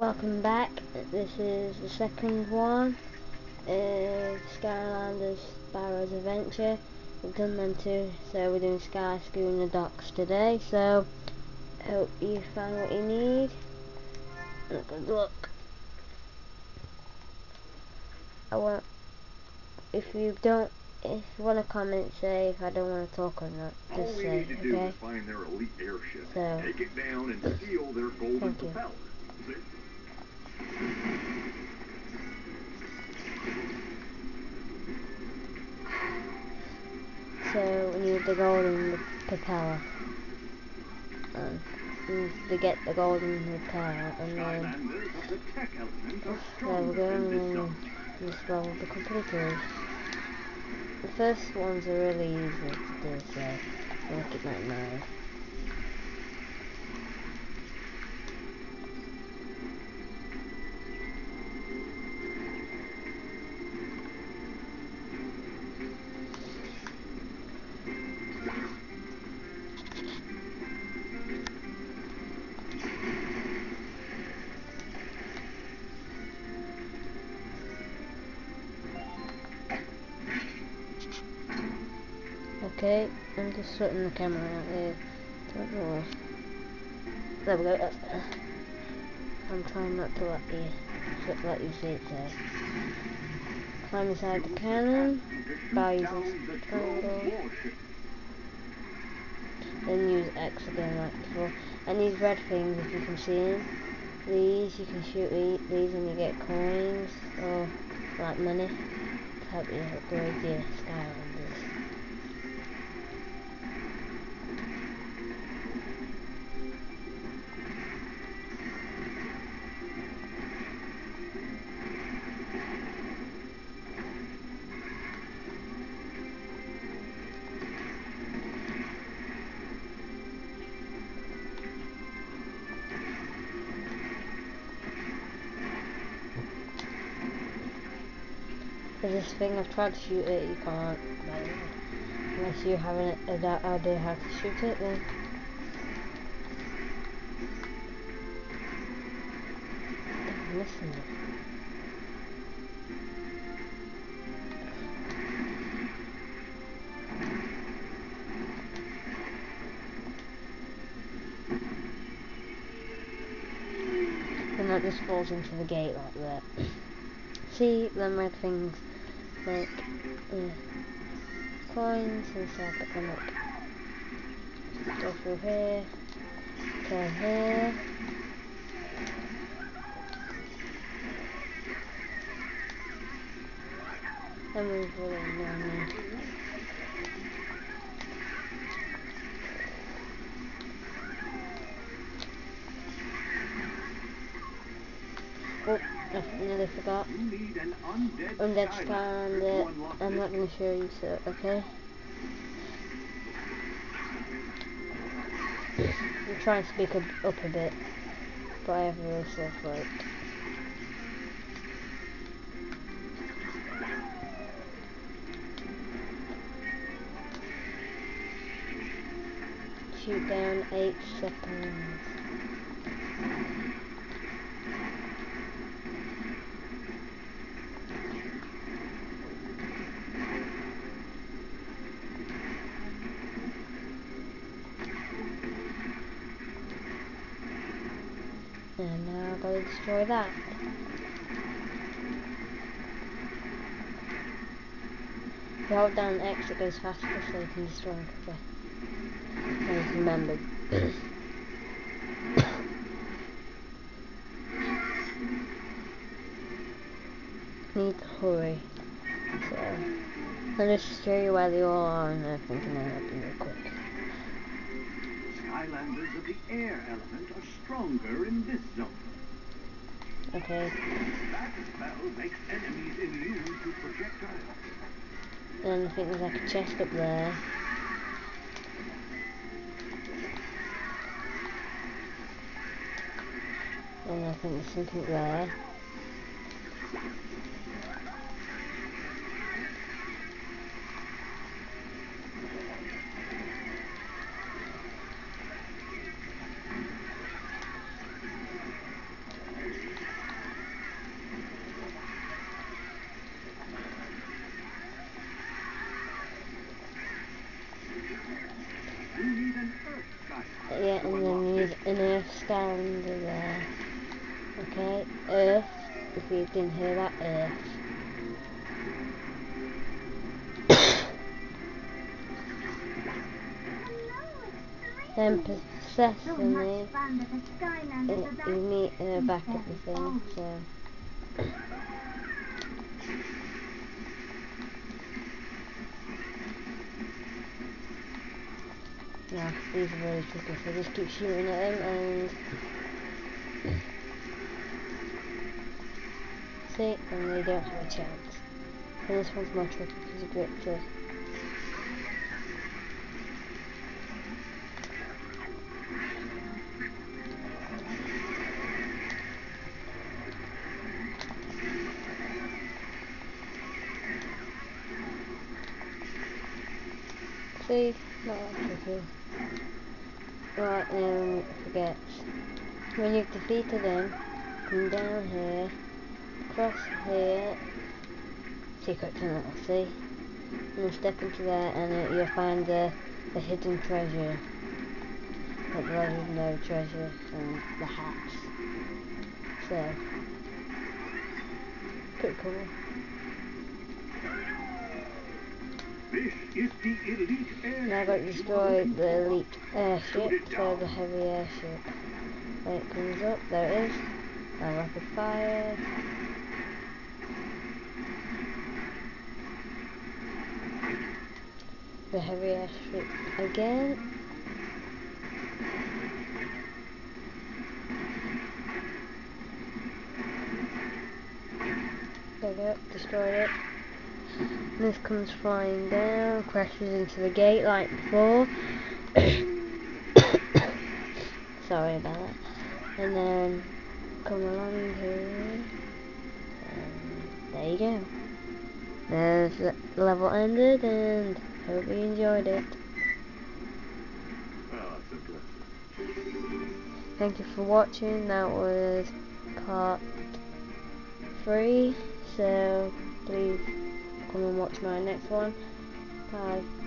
Welcome back. This is the second one. Uh, Skylanders Spyro's Adventure. We've done them too, so we're doing Sky Schooner the Docks today. So, hope you find what you need. Good luck. I want. If you don't, if you want to comment, say if I don't want to talk or not. Just All we say, need to do okay? is find their elite airship, So- take it down, and steal their golden Thank you. So we need the golden propeller. Um, we need to get the golden propeller and then Skylanders of the tech element are there we go and then this level will be. The first ones are really easy to do so I'll keep that Okay, I'm just sorting the camera out there. Don't know. There we go. I'm trying not to let you let you see it there. Climb inside the cannon, Shoot using triangle, then use X again like before. And these red things, if you can see them, these you can shoot the- these and you get coins or like money to help you upgrade your Skylanders. There's this thing I've tried to shoot it, you can't. Unless you have an a, that idea how to shoot it, then. And that just falls into the gate like that. See them red things like uh, coins and stuff that come up. Go through here, go here. And move really down there. Oh, I nearly forgot. You need an undead, Undead Skylander Skylander, to unlock I'm not going to show you, so okay. I'm trying to speak up, up a bit, but I have a really sore throat. Shoot down eight seconds. Got to destroy that. If you hold down X it goes faster so you can destroy it. I just remembered. Need to hurry. So I'll just show you where they all are and I think I'm gonna help you real quick. Skylanders of the air element are stronger in this zone. Okay. Then I think there's like a chest up there. And I think there's something there. Earth. If you didn't hear that, Earth. then Persephone, uh, you meet her back at the thing, so. Yeah, these are really tricky, so just keep shooting at them and and they don't have a chance. And this one's more tricky because you grip to See, not that tricky. Right, um, forget. When you've defeated them, come down here, cross here, secret tunnel, see? And step into there and uh, you'll find the, the hidden treasure. Like the legendary treasure and the hats. So, pretty cool. This is the elite air. Now I got to destroy the elite airship, so the heavy airship. When it comes up, there it is. Now rapid fire. The heavy airship again. There go, destroyed it. This comes flying down, crashes into the gate like before. Sorry about that. And then come along here. And there you go. There's the level ended and hope you enjoyed it. Ah, it's a. Thank you for watching. That was part three. So please come and watch my next one. Bye.